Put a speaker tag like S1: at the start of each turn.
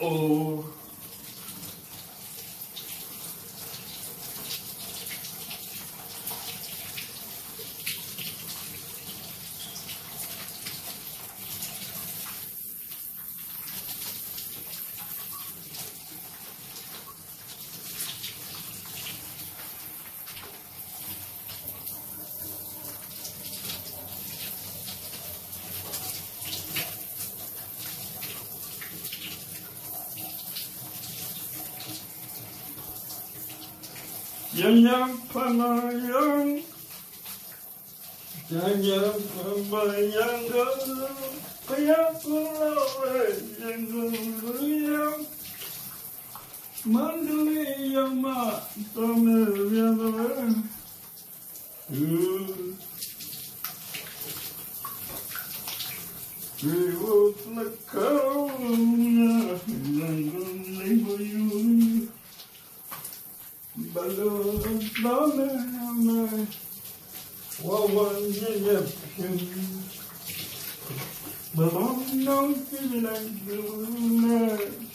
S1: Oh oh Yang panayang Yang yang pembayang Kaya pulawe yang guluyang Mandali yang balloon, balloon, what was it Balloon, don't feel like balloon.